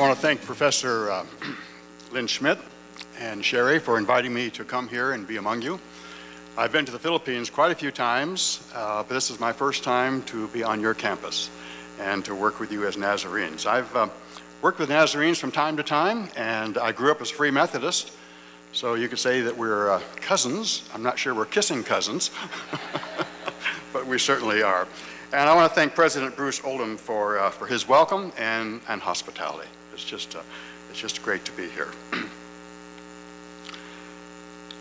want to thank Professor uh, Lynn Schmidt and Sherry for inviting me to come here and be among you. I've been to the Philippines quite a few times, uh, but this is my first time to be on your campus and to work with you as Nazarenes. I've uh, worked with Nazarenes from time to time, and I grew up as a Free Methodist, so you could say that we're uh, cousins. I'm not sure we're kissing cousins, but we certainly are. And I want to thank President Bruce Oldham for, uh, for his welcome and, and hospitality. It's just, uh, it's just great to be here.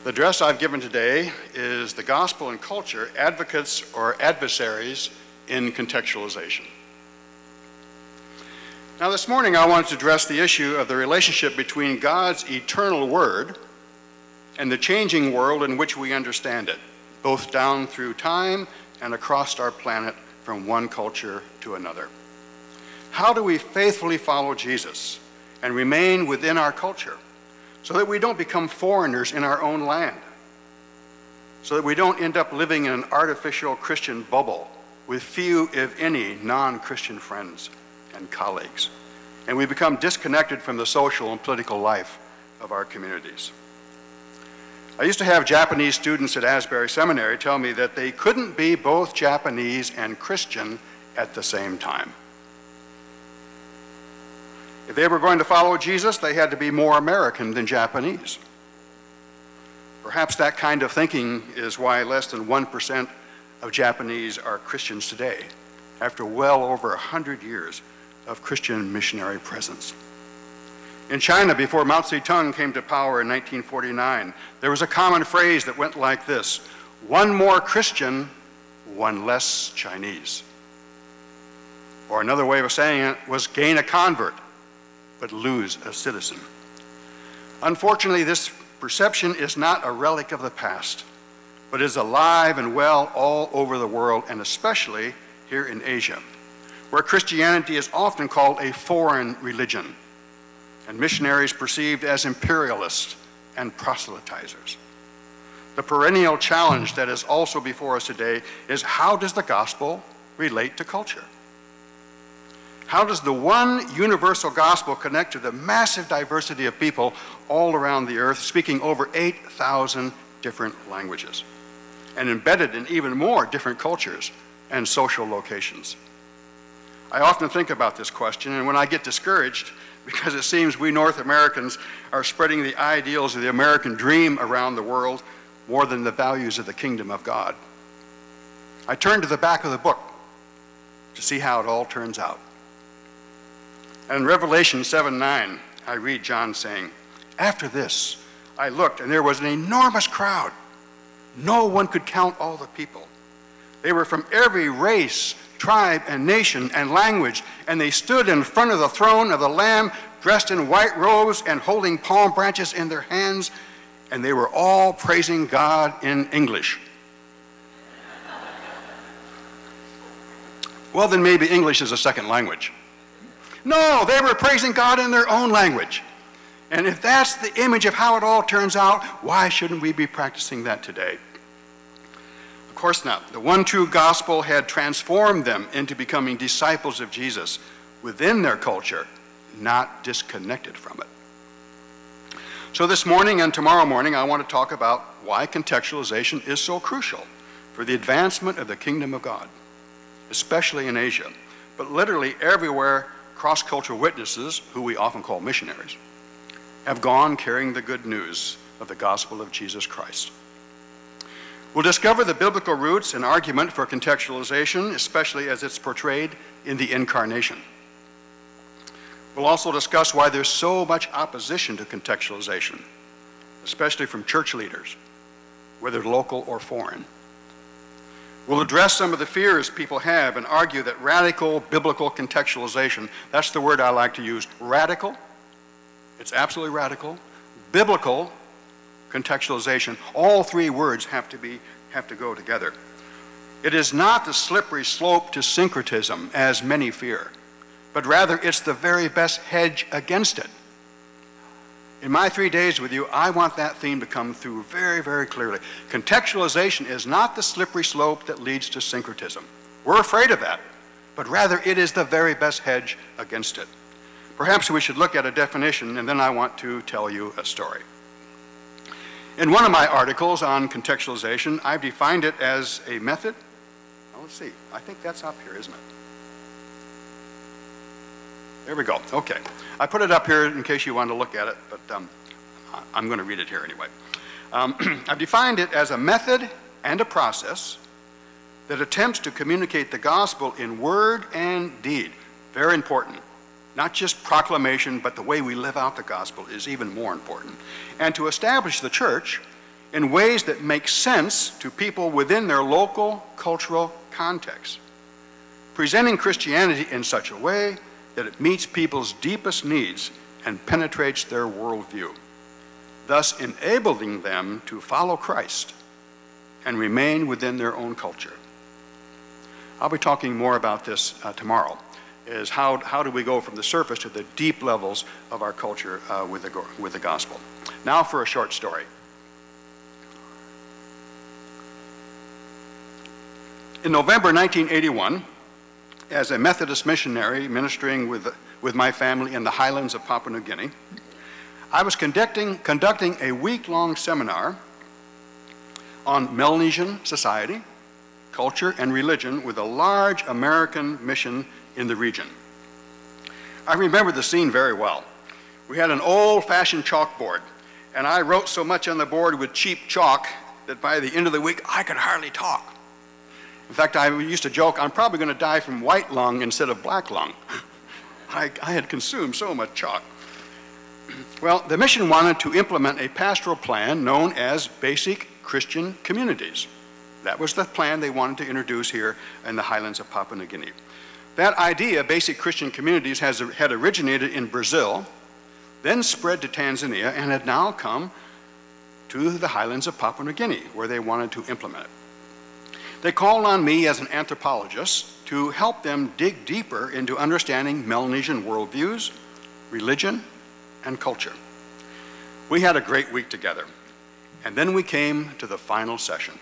the address I've given today is The Gospel and Culture Advocates or Adversaries in Contextualization. Now, this morning I wanted to address the issue of the relationship between God's eternal Word and the changing world in which we understand it, both down through time and across our planet from one culture to another. How do we faithfully follow Jesus and remain within our culture so that we don't become foreigners in our own land? So that we don't end up living in an artificial Christian bubble with few, if any, non Christian friends and colleagues. And we become disconnected from the social and political life of our communities. I used to have Japanese students at Asbury Seminary tell me that they couldn't be both Japanese and Christian at the same time. If they were going to follow Jesus, they had to be more American than Japanese. Perhaps that kind of thinking is why less than 1% of Japanese are Christians today, after well over 100 years of Christian missionary presence. In China, before Mao Zedong came to power in 1949, there was a common phrase that went like this one more Christian, one less Chinese. Or another way of saying it was gain a convert, but lose a citizen. Unfortunately, this perception is not a relic of the past, but is alive and well all over the world, and especially here in Asia, where Christianity is often called a foreign religion and missionaries perceived as imperialists and proselytizers. The perennial challenge that is also before us today is how does the gospel relate to culture? How does the one universal gospel connect to the massive diversity of people all around the earth speaking over 8,000 different languages and embedded in even more different cultures and social locations? I often think about this question, and when I get discouraged, because it seems we North Americans are spreading the ideals of the American dream around the world more than the values of the kingdom of God. I turn to the back of the book to see how it all turns out. And in Revelation 7 9, I read John saying, After this, I looked, and there was an enormous crowd. No one could count all the people. They were from every race, tribe, and nation and language, and they stood in front of the throne of the Lamb, dressed in white robes and holding palm branches in their hands, and they were all praising God in English. Well, then maybe English is a second language. No, they were praising God in their own language. And if that's the image of how it all turns out, why shouldn't we be practicing that today? Of course not. The one true gospel had transformed them into becoming disciples of Jesus within their culture, not disconnected from it. So, this morning and tomorrow morning, I want to talk about why contextualization is so crucial for the advancement of the kingdom of God, especially in Asia, but literally everywhere cross cultural witnesses, who we often call missionaries, have gone carrying the good news of the gospel of Jesus Christ. We'll discover the biblical roots and argument for contextualization, especially as it's portrayed in the incarnation. We'll also discuss why there's so much opposition to contextualization, especially from church leaders, whether local or foreign. We'll address some of the fears people have and argue that radical biblical contextualization, that's the word I like to use, radical, it's absolutely radical, biblical contextualization, all three words have to, be, have to go together. It is not the slippery slope to syncretism, as many fear, but rather it's the very best hedge against it. In my three days with you, I want that theme to come through very, very clearly. Contextualization is not the slippery slope that leads to syncretism. We're afraid of that, but rather it is the very best hedge against it. Perhaps we should look at a definition, and then I want to tell you a story. In one of my articles on contextualization, I've defined it as a method. Now, let's see. I think that's up here, isn't it? There we go. Okay. I put it up here in case you want to look at it, but um, I'm going to read it here anyway. Um, I've defined it as a method and a process that attempts to communicate the gospel in word and deed. Very important. Not just proclamation, but the way we live out the gospel is even more important. And to establish the church in ways that make sense to people within their local cultural context. Presenting Christianity in such a way that it meets people's deepest needs and penetrates their worldview, thus enabling them to follow Christ and remain within their own culture. I'll be talking more about this uh, tomorrow, is how, how do we go from the surface to the deep levels of our culture uh, with, the, with the gospel. Now for a short story. In November 1981, as a Methodist missionary ministering with, with my family in the highlands of Papua New Guinea, I was conducting, conducting a week-long seminar on Melanesian society, culture, and religion with a large American mission in the region. I remember the scene very well. We had an old-fashioned chalkboard, and I wrote so much on the board with cheap chalk that by the end of the week I could hardly talk. In fact, I used to joke, I'm probably going to die from white lung instead of black lung. I, I had consumed so much chalk. Well, the mission wanted to implement a pastoral plan known as Basic Christian Communities. That was the plan they wanted to introduce here in the highlands of Papua New Guinea. That idea, Basic Christian Communities, has, had originated in Brazil, then spread to Tanzania, and had now come to the highlands of Papua New Guinea, where they wanted to implement it. They called on me as an anthropologist to help them dig deeper into understanding Melanesian worldviews, religion, and culture. We had a great week together, and then we came to the final session.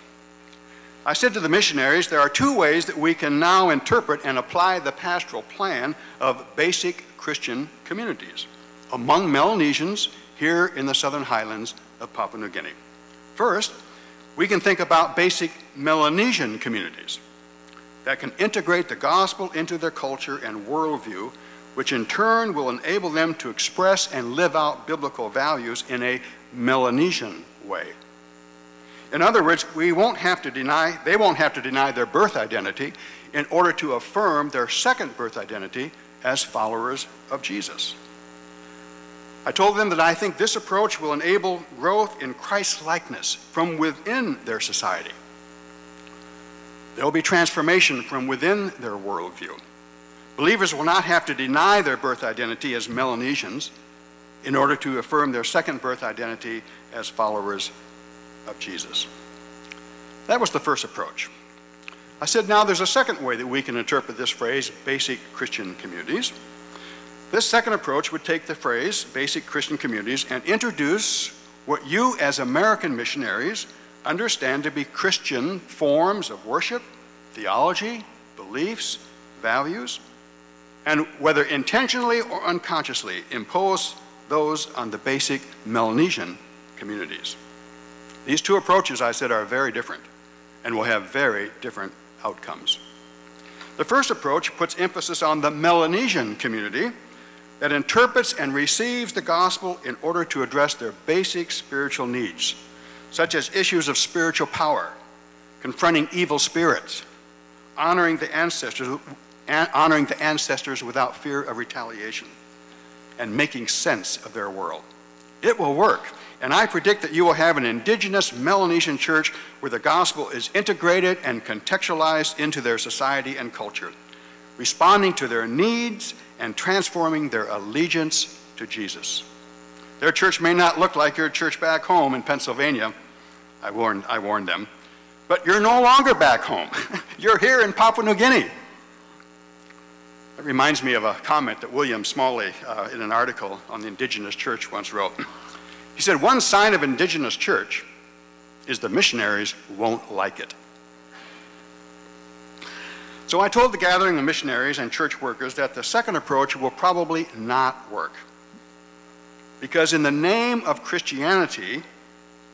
I said to the missionaries, there are two ways that we can now interpret and apply the pastoral plan of basic Christian communities among Melanesians here in the southern highlands of Papua New Guinea. First, we can think about basic Melanesian communities that can integrate the gospel into their culture and worldview, which in turn will enable them to express and live out biblical values in a Melanesian way. In other words, we won't have to deny, they won't have to deny their birth identity in order to affirm their second birth identity as followers of Jesus. I told them that I think this approach will enable growth in Christ likeness from within their society. There will be transformation from within their worldview. Believers will not have to deny their birth identity as Melanesians in order to affirm their second birth identity as followers of Jesus. That was the first approach. I said, now there's a second way that we can interpret this phrase, basic Christian communities. This second approach would take the phrase, basic Christian communities, and introduce what you as American missionaries understand to be Christian forms of worship, theology, beliefs, values, and whether intentionally or unconsciously impose those on the basic Melanesian communities. These two approaches, I said, are very different and will have very different outcomes. The first approach puts emphasis on the Melanesian community that interprets and receives the gospel in order to address their basic spiritual needs, such as issues of spiritual power, confronting evil spirits, honoring the ancestors, honoring the ancestors without fear of retaliation, and making sense of their world. It will work, and I predict that you will have an indigenous Melanesian church where the gospel is integrated and contextualized into their society and culture, responding to their needs and transforming their allegiance to Jesus. Their church may not look like your church back home in Pennsylvania. I warned, I warned them. But you're no longer back home. you're here in Papua New Guinea. That reminds me of a comment that William Smalley, uh, in an article on the indigenous church, once wrote. He said, One sign of indigenous church is the missionaries won't like it. So I told the gathering of missionaries and church workers that the second approach will probably not work. Because in the name of Christianity,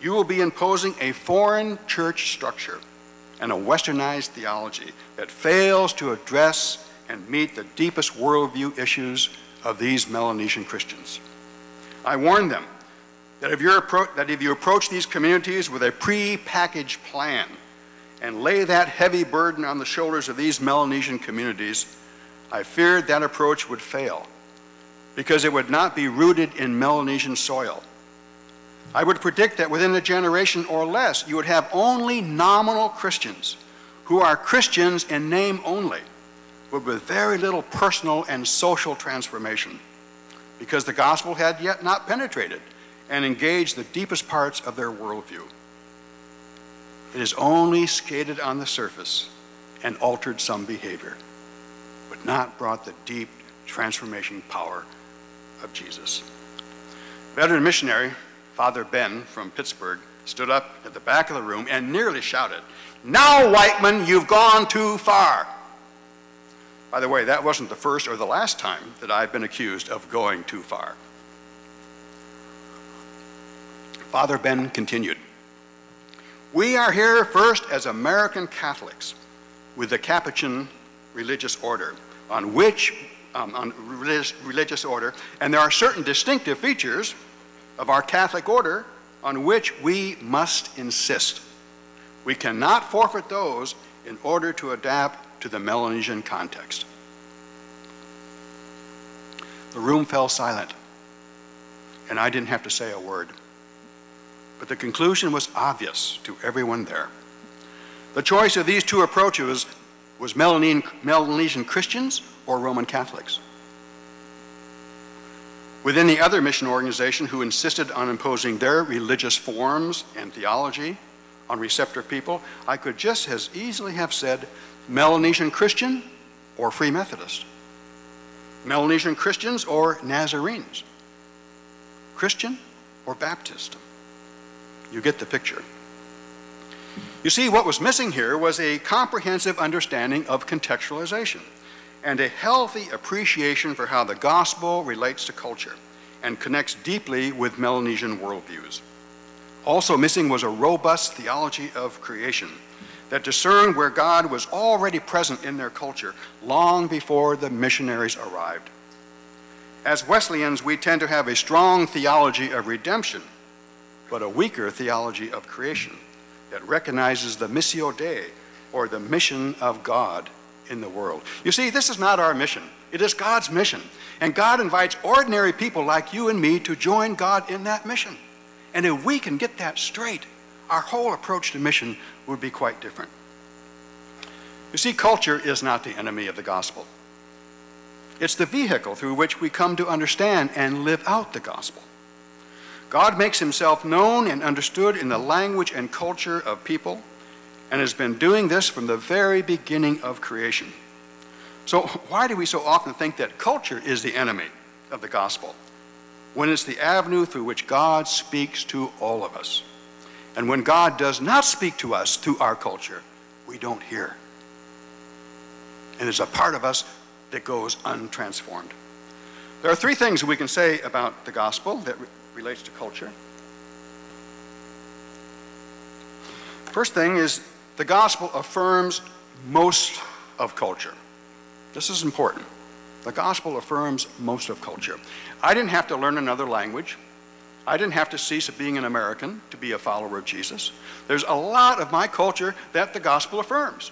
you will be imposing a foreign church structure and a westernized theology that fails to address and meet the deepest worldview issues of these Melanesian Christians. I warned them that if, that if you approach these communities with a pre-packaged plan and lay that heavy burden on the shoulders of these Melanesian communities, I feared that approach would fail because it would not be rooted in Melanesian soil. I would predict that within a generation or less, you would have only nominal Christians who are Christians in name only, but with very little personal and social transformation because the gospel had yet not penetrated and engaged the deepest parts of their worldview. It has only skated on the surface and altered some behavior, but not brought the deep transformation power of Jesus. Veteran missionary Father Ben from Pittsburgh stood up at the back of the room and nearly shouted, Now, Whiteman, you've gone too far. By the way, that wasn't the first or the last time that I've been accused of going too far. Father Ben continued, We are here first as American Catholics with the Capuchin religious order, on which, um, on religious, religious order, and there are certain distinctive features of our Catholic order on which we must insist. We cannot forfeit those in order to adapt to the Melanesian context. The room fell silent, and I didn't have to say a word. But the conclusion was obvious to everyone there. The choice of these two approaches was Melanesian Christians or Roman Catholics. Within the other mission organization who insisted on imposing their religious forms and theology on receptive people, I could just as easily have said Melanesian Christian or Free Methodist, Melanesian Christians or Nazarenes, Christian or Baptist. You get the picture. You see, what was missing here was a comprehensive understanding of contextualization and a healthy appreciation for how the gospel relates to culture and connects deeply with Melanesian worldviews. Also missing was a robust theology of creation that discerned where God was already present in their culture long before the missionaries arrived. As Wesleyans, we tend to have a strong theology of redemption but a weaker theology of creation that recognizes the missio Dei, or the mission of God in the world. You see, this is not our mission. It is God's mission. And God invites ordinary people like you and me to join God in that mission. And if we can get that straight, our whole approach to mission would be quite different. You see, culture is not the enemy of the gospel. It's the vehicle through which we come to understand and live out the gospel. God makes himself known and understood in the language and culture of people and has been doing this from the very beginning of creation. So, why do we so often think that culture is the enemy of the gospel when it's the avenue through which God speaks to all of us? And when God does not speak to us through our culture, we don't hear. And there's a part of us that goes untransformed. There are three things we can say about the gospel that relates to culture. First thing is the gospel affirms most of culture. This is important. The gospel affirms most of culture. I didn't have to learn another language. I didn't have to cease being an American to be a follower of Jesus. There's a lot of my culture that the gospel affirms.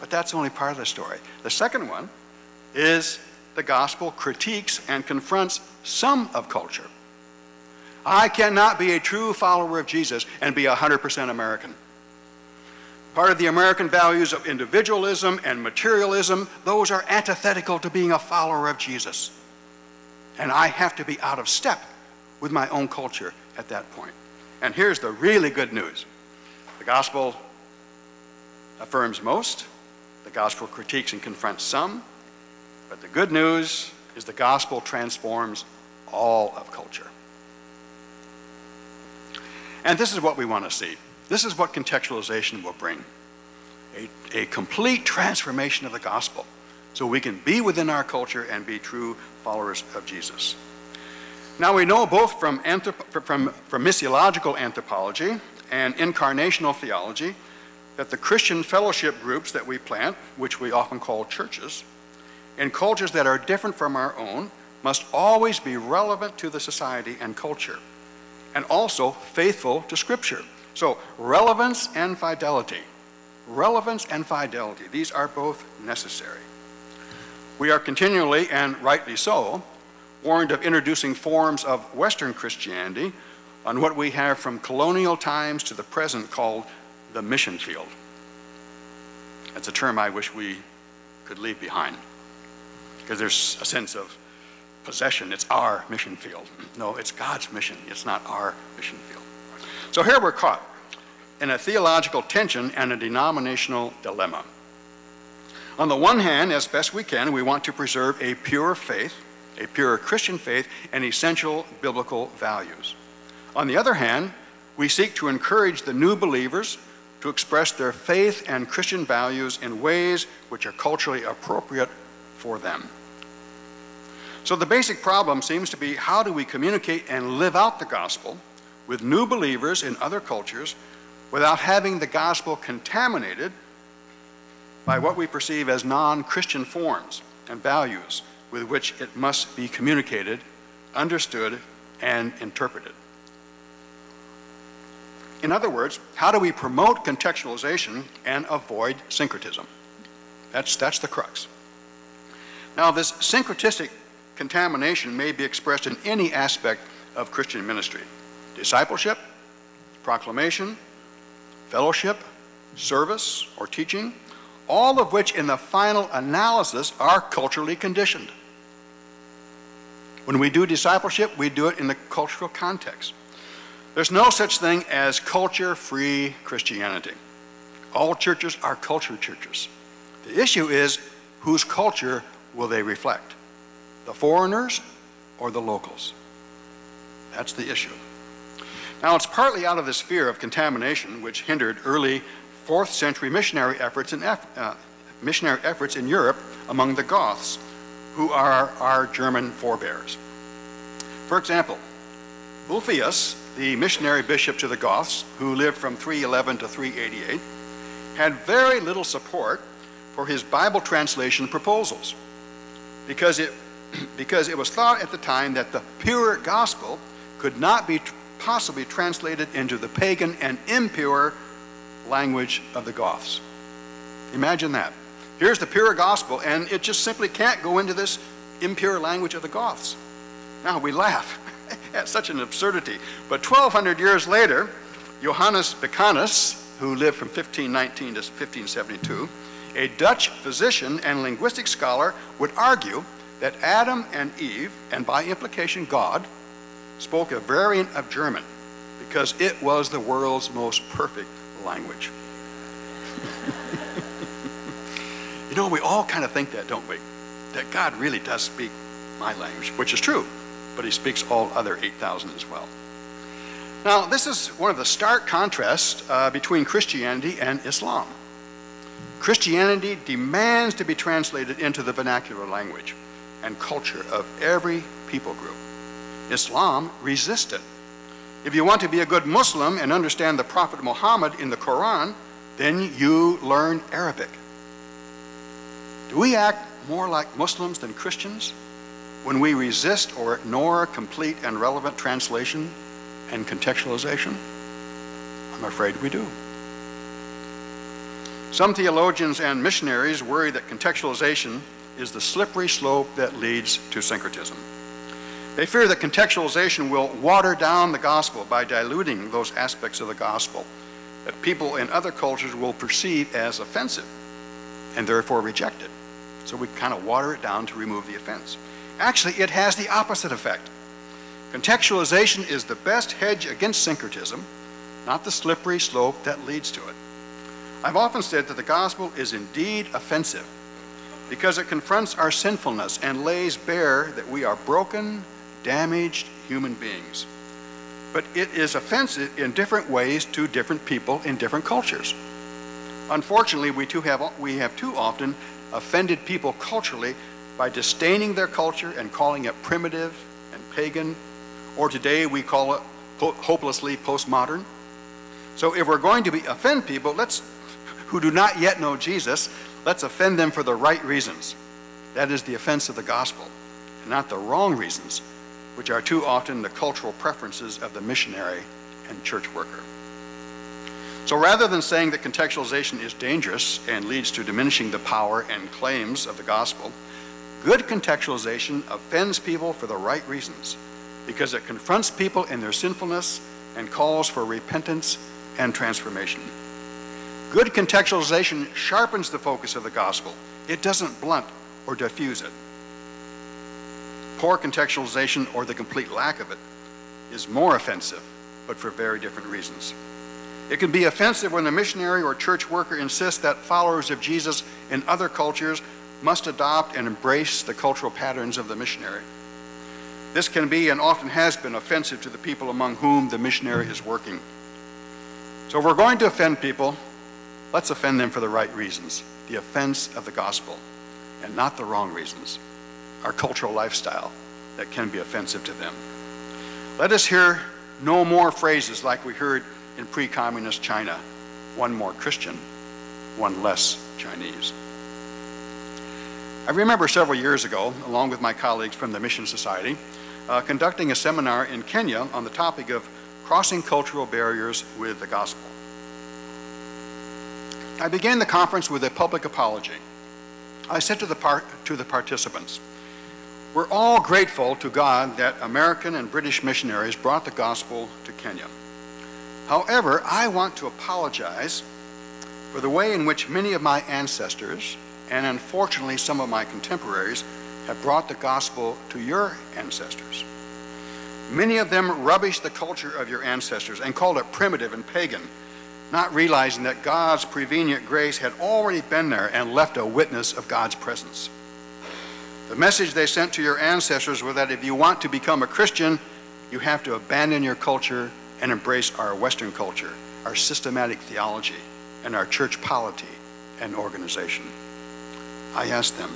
But that's only part of the story. The second one is the gospel critiques and confronts some of culture. I cannot be a true follower of Jesus and be 100% American. Part of the American values of individualism and materialism, those are antithetical to being a follower of Jesus. And I have to be out of step with my own culture at that point. And here's the really good news the gospel affirms most, the gospel critiques and confronts some, but the good news is the gospel transforms all of culture. And this is what we want to see. This is what contextualization will bring. a, a complete transformation of the gospel so we can be within our culture and be true followers of Jesus. Now we know both from, from, from missiological anthropology and incarnational theology that the Christian fellowship groups that we plant, which we often call churches, in cultures that are different from our own, must always be relevant to the society and culture, and also faithful to Scripture. So, relevance and fidelity. Relevance and fidelity, these are both necessary. We are continually, and rightly so, warned of introducing forms of Western Christianity on what we have from colonial times to the present called the mission field. That's a term I wish we could leave behind because there's a sense of possession. It's our mission field. No, it's God's mission. It's not our mission field. So here we're caught in a theological tension and a denominational dilemma. On the one hand, as best we can, we want to preserve a pure faith, a pure Christian faith, and essential biblical values. On the other hand, we seek to encourage the new believers to express their faith and Christian values in ways which are culturally appropriate for them. So the basic problem seems to be how do we communicate and live out the gospel with new believers in other cultures without having the gospel contaminated by what we perceive as non Christian forms and values with which it must be communicated, understood, and interpreted. In other words, how do we promote contextualization and avoid syncretism? That's, that's the crux. Now, this syncretistic contamination may be expressed in any aspect of Christian ministry discipleship, proclamation, fellowship, service, or teaching, all of which in the final analysis are culturally conditioned. When we do discipleship, we do it in the cultural context. There's no such thing as culture free Christianity. All churches are culture churches. The issue is whose culture will they reflect? The foreigners or the locals? That's the issue. Now, it's partly out of this fear of contamination which hindered early fourth century missionary efforts in, uh, missionary efforts in Europe among the Goths, who are our German forebears. For example, Ulfilas, the missionary bishop to the Goths, who lived from 311 to 388, had very little support for his Bible translation proposals because it, because it was thought at the time that the pure gospel could not be possibly translated into the pagan and impure language of the Goths. Imagine that. Here's the pure gospel, and it just simply can't go into this impure language of the Goths. Now we laugh at such an absurdity. But 1,200 years later, Johannes Becanus, who lived from 1519 to 1572, a Dutch physician and linguistic scholar, would argue that Adam and Eve, and by implication God, spoke a variant of German because it was the world's most perfect language. you know, we all kind of think that, don't we? That God really does speak my language, which is true, but he speaks all other 8,000 as well. Now, this is one of the stark contrasts uh, between Christianity and Islam. Christianity demands to be translated into the vernacular language and culture of every people group. Islam resists it if you want to be a good Muslim and understand the Prophet Muhammad in the Quran, then you learn Arabic. Do we act more like Muslims than Christians when we resist or ignore complete and relevant translation and contextualization? I'm afraid we do. Some theologians and missionaries worry that contextualization is the slippery slope that leads to syncretism. They fear that contextualization will water down the gospel by diluting those aspects of the gospel that people in other cultures will perceive as offensive and therefore reject it. So we kind of water it down to remove the offense. Actually, it has the opposite effect. Contextualization is the best hedge against syncretism, not the slippery slope that leads to it. I've often said that the gospel is indeed offensive because it confronts our sinfulness and lays bare that we are broken damaged human beings. But it is offensive in different ways to different people in different cultures. Unfortunately, we, too have, we have too often offended people culturally by disdaining their culture and calling it primitive and pagan, or today we call it hopelessly postmodern. So if we're going to be, offend people, let's, who do not yet know Jesus, let's offend them for the right reasons. That is the offense of the gospel, and not the wrong reasons, which are too often the cultural preferences of the missionary and church worker. So rather than saying that contextualization is dangerous and leads to diminishing the power and claims of the gospel, good contextualization offends people for the right reasons because it confronts people in their sinfulness and calls for repentance and transformation. Good contextualization sharpens the focus of the gospel. It doesn't blunt or diffuse it. Poor contextualization or the complete lack of it is more offensive, but for very different reasons. It can be offensive when the missionary or church worker insists that followers of Jesus in other cultures must adopt and embrace the cultural patterns of the missionary. This can be and often has been offensive to the people among whom the missionary is working. So if we're going to offend people, let's offend them for the right reasons, the offense of the gospel, and not the wrong reasons, our cultural lifestyle that can be offensive to them. Let us hear no more phrases like we heard in pre-communist China, one more Christian, one less Chinese. I remember several years ago, along with my colleagues from the Mission Society, uh, conducting a seminar in Kenya on the topic of crossing cultural barriers with the gospel. I began the conference with a public apology. I said to the, par to the participants, we're all grateful to God that American and British missionaries brought the gospel to Kenya. However, I want to apologize for the way in which many of my ancestors, and unfortunately some of my contemporaries, have brought the gospel to your ancestors. Many of them rubbished the culture of your ancestors and called it primitive and pagan, not realizing that God's prevenient grace had already been there and left a witness of God's presence. The message they sent to your ancestors was that if you want to become a Christian, you have to abandon your culture and embrace our Western culture, our systematic theology, and our church polity and organization. I asked them,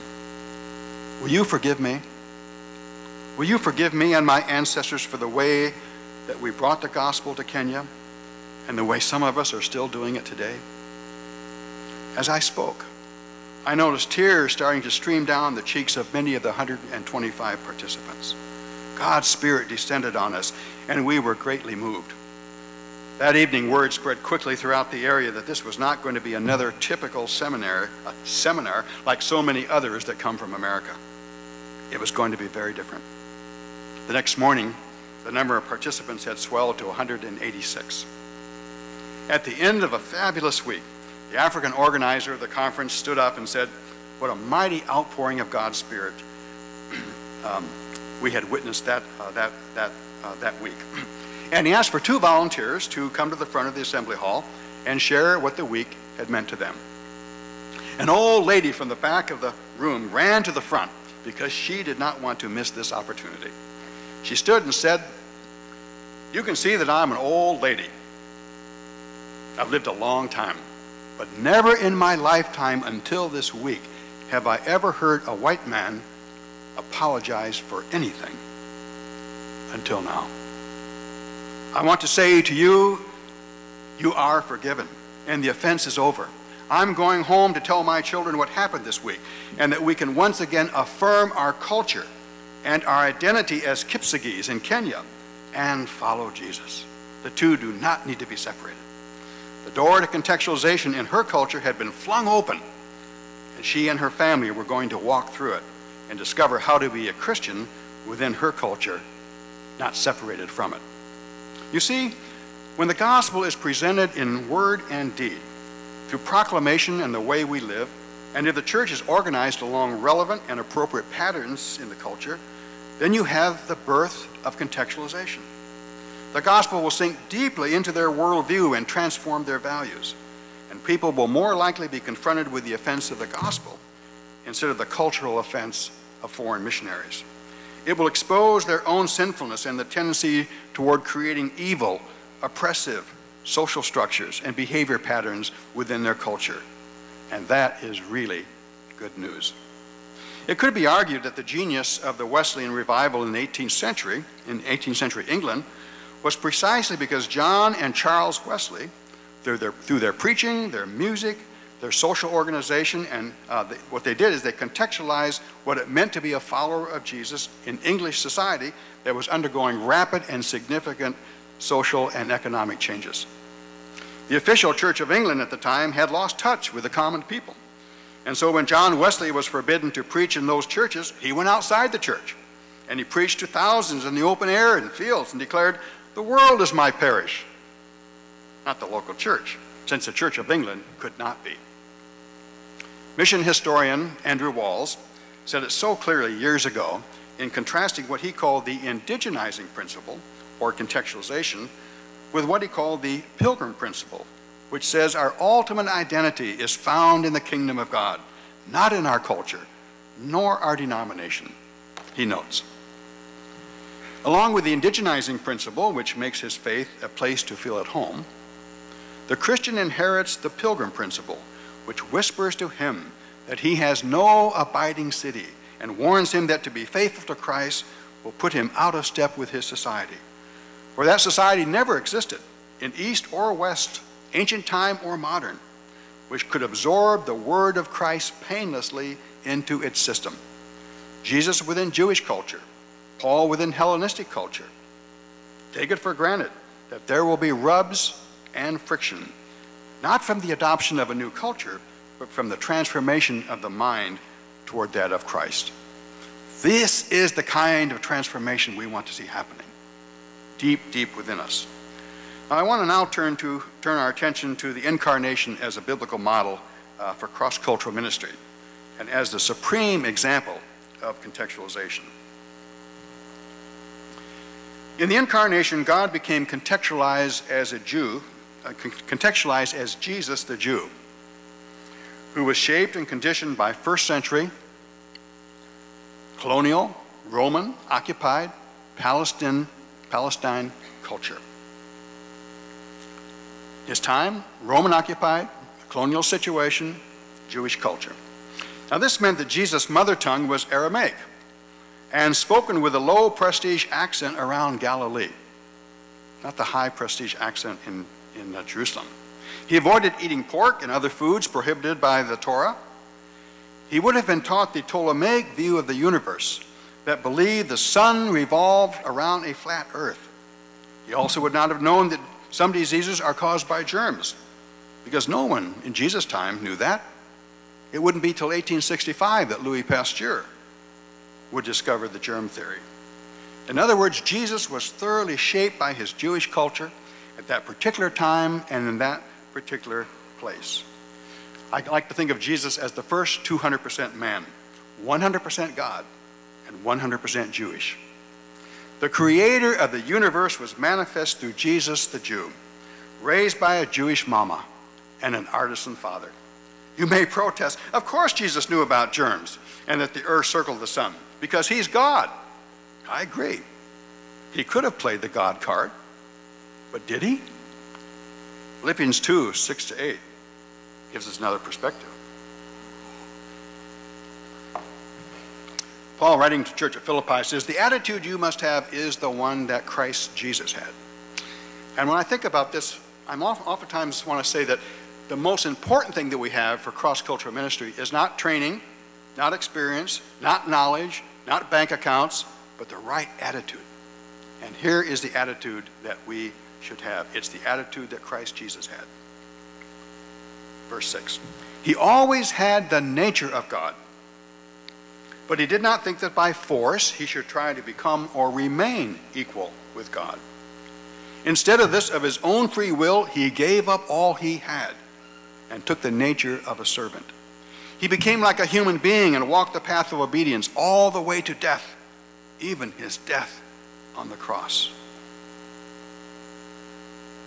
Will you forgive me? Will you forgive me and my ancestors for the way that we brought the gospel to Kenya and the way some of us are still doing it today? As I spoke, I noticed tears starting to stream down the cheeks of many of the 125 participants. God's Spirit descended on us, and we were greatly moved. That evening, word spread quickly throughout the area that this was not going to be another typical seminar, seminar like so many others that come from America. It was going to be very different. The next morning, the number of participants had swelled to 186. At the end of a fabulous week, the African organizer of the conference stood up and said, What a mighty outpouring of God's Spirit um, we had witnessed that, uh, that, that, uh, that week. And he asked for two volunteers to come to the front of the assembly hall and share what the week had meant to them. An old lady from the back of the room ran to the front because she did not want to miss this opportunity. She stood and said, You can see that I'm an old lady. I've lived a long time, but never in my lifetime until this week have I ever heard a white man apologize for anything until now. I want to say to you, you are forgiven, and the offense is over. I'm going home to tell my children what happened this week, and that we can once again affirm our culture and our identity as Kipsigis in Kenya and follow Jesus. The two do not need to be separated. The door to contextualization in her culture had been flung open, and she and her family were going to walk through it and discover how to be a Christian within her culture, not separated from it. You see, when the gospel is presented in word and deed, through proclamation and the way we live, and if the church is organized along relevant and appropriate patterns in the culture, then you have the birth of contextualization. The gospel will sink deeply into their worldview and transform their values. And people will more likely be confronted with the offense of the gospel instead of the cultural offense of foreign missionaries. It will expose their own sinfulness and the tendency toward creating evil, oppressive, social structures, and behavior patterns within their culture. And that is really good news. It could be argued that the genius of the Wesleyan revival in the 18th century, in 18th century England, was precisely because John and Charles Wesley, through their, through their preaching, their music, their social organization, and uh, what they did is they contextualized what it meant to be a follower of Jesus in English society that was undergoing rapid and significant social and economic changes. The official Church of England at the time had lost touch with the common people. And so when John Wesley was forbidden to preach in those churches, he went outside the church and he preached to thousands in the open air and fields and declared, The world is my parish, not the local church, since the Church of England could not be. Mission historian Andrew Walls said it so clearly years ago in contrasting what he called the indigenizing principle, or contextualization, with what he called the pilgrim principle, which says our ultimate identity is found in the kingdom of God, not in our culture, nor our denomination, he notes. Along with the indigenizing principle, which makes his faith a place to feel at home, the Christian inherits the pilgrim principle, which whispers to him that he has no abiding city and warns him that to be faithful to Christ will put him out of step with his society. For that society never existed in East or West, ancient time or modern, which could absorb the word of Christ painlessly into its system. Jesus within Jewish culture, Paul within Hellenistic culture. Take it for granted that there will be rubs and friction not from the adoption of a new culture, but from the transformation of the mind toward that of Christ. This is the kind of transformation we want to see happening, deep, deep within us. Now, I want to now turn, to, turn our attention to the incarnation as a biblical model uh, for cross-cultural ministry and as the supreme example of contextualization. In the incarnation, God became contextualized as a Jew uh, contextualized as Jesus the Jew, who was shaped and conditioned by first century colonial, Roman, occupied, Palestine, Palestine culture. His time, Roman occupied, colonial situation, Jewish culture. Now, this meant that Jesus' mother tongue was Aramaic and spoken with a low prestige accent around Galilee, not the high prestige accent in in uh, Jerusalem. He avoided eating pork and other foods prohibited by the Torah. He would have been taught the Ptolemaic view of the universe that believed the sun revolved around a flat earth. He also would not have known that some diseases are caused by germs because no one in Jesus' time knew that. It wouldn't be till 1865 that Louis Pasteur would discover the germ theory. In other words, Jesus was thoroughly shaped by his Jewish culture at that particular time and in that particular place. I like to think of Jesus as the first 200% man, 100% God, and 100% Jewish. The creator of the universe was manifest through Jesus the Jew, raised by a Jewish mama and an artisan father. You may protest, of course Jesus knew about germs and that the earth circled the sun, because he's God. I agree. He could have played the God card, but did he? Philippians 2 6 to 8 gives us another perspective. Paul, writing to the church at Philippi, says, The attitude you must have is the one that Christ Jesus had. And when I think about this, I'm oftentimes want to say that the most important thing that we have for cross cultural ministry is not training, not experience, not knowledge, not bank accounts, but the right attitude. And here is the attitude that we should have. It's the attitude that Christ Jesus had. Verse 6. He always had the nature of God, but he did not think that by force he should try to become or remain equal with God. Instead of this, of his own free will, he gave up all he had and took the nature of a servant. He became like a human being and walked the path of obedience all the way to death, even his death on the cross.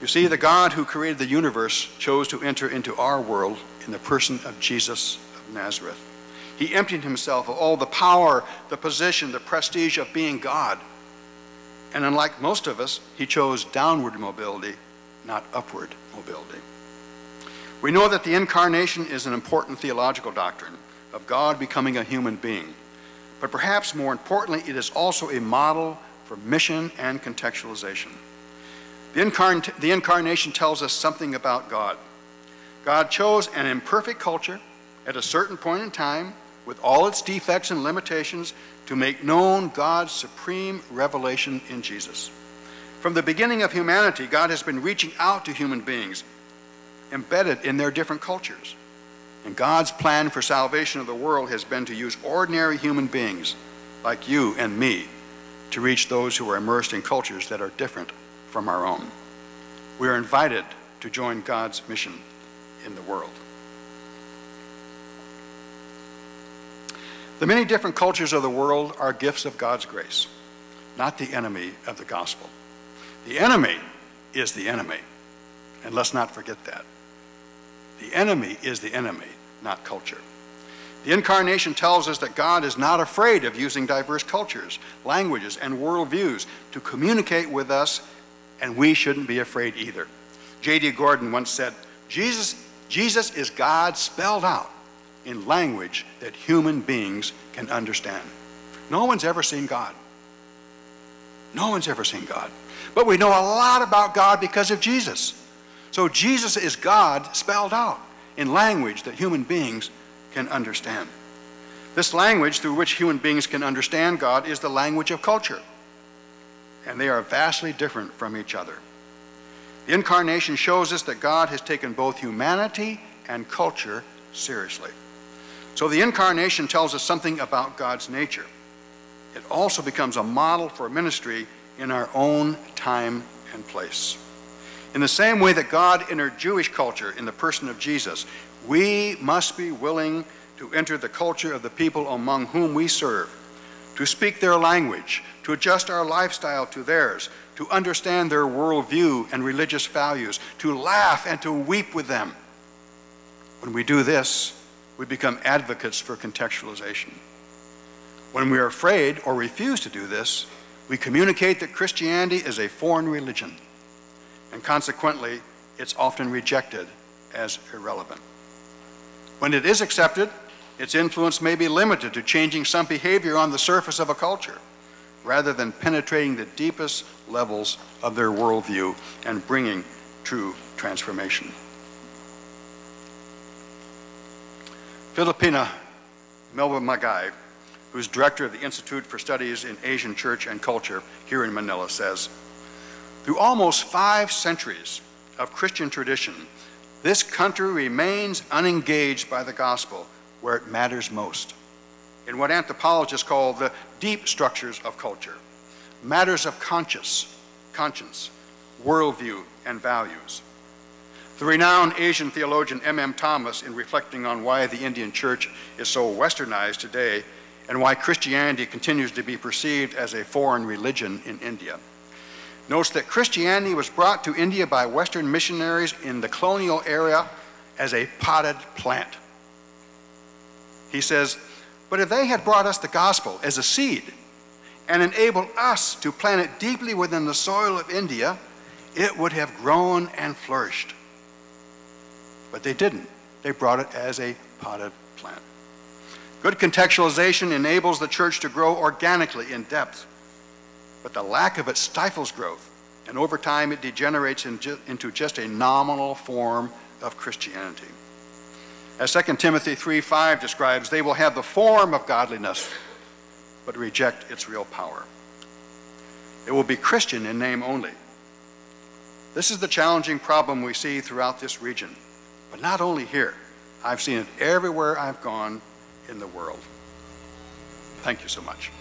You see, the God who created the universe chose to enter into our world in the person of Jesus of Nazareth. He emptied himself of all the power, the position, the prestige of being God. And unlike most of us, he chose downward mobility, not upward mobility. We know that the incarnation is an important theological doctrine of God becoming a human being. But perhaps more importantly, it is also a model for mission and contextualization. The, incarn the incarnation tells us something about God. God chose an imperfect culture at a certain point in time, with all its defects and limitations, to make known God's supreme revelation in Jesus. From the beginning of humanity, God has been reaching out to human beings, embedded in their different cultures. And God's plan for salvation of the world has been to use ordinary human beings like you and me to reach those who are immersed in cultures that are different from our own. We are invited to join God's mission in the world. The many different cultures of the world are gifts of God's grace, not the enemy of the gospel. The enemy is the enemy, and let's not forget that. The enemy is the enemy, not culture. The incarnation tells us that God is not afraid of using diverse cultures, languages, and worldviews to communicate with us, and we shouldn't be afraid either. J.D. Gordon once said, Jesus, Jesus is God spelled out in language that human beings can understand. No one's ever seen God. No one's ever seen God. But we know a lot about God because of Jesus. So Jesus is God spelled out in language that human beings can understand. This language through which human beings can understand God is the language of culture. And they are vastly different from each other. The incarnation shows us that God has taken both humanity and culture seriously. So the incarnation tells us something about God's nature. It also becomes a model for ministry in our own time and place. In the same way that God entered Jewish culture in the person of Jesus, we must be willing to enter the culture of the people among whom we serve, to speak their language, to adjust our lifestyle to theirs, to understand their worldview and religious values, to laugh and to weep with them. When we do this, we become advocates for contextualization. When we are afraid or refuse to do this, we communicate that Christianity is a foreign religion, and consequently, it's often rejected as irrelevant. When it is accepted, its influence may be limited to changing some behavior on the surface of a culture, rather than penetrating the deepest levels of their worldview and bringing true transformation. Filipina Melba Maggay who's director of the Institute for Studies in Asian Church and Culture here in Manila, says, through almost five centuries of Christian tradition, this country remains unengaged by the gospel where it matters most, in what anthropologists call the deep structures of culture, matters of conscience, conscience, worldview, and values. The renowned Asian theologian M.M. Thomas, in reflecting on why the Indian church is so westernized today, and why Christianity continues to be perceived as a foreign religion in India. Notes that Christianity was brought to India by Western missionaries in the colonial era as a potted plant. He says, but if they had brought us the gospel as a seed and enabled us to plant it deeply within the soil of India, it would have grown and flourished. But they didn't. They brought it as a potted plant. Good contextualization enables the church to grow organically in depth, but the lack of it stifles growth, and over time it degenerates into just a nominal form of Christianity. As 2 Timothy 3:5 describes, they will have the form of godliness, but reject its real power. It will be Christian in name only. This is the challenging problem we see throughout this region, but not only here. I've seen it everywhere I've gone in the world. Thank you so much.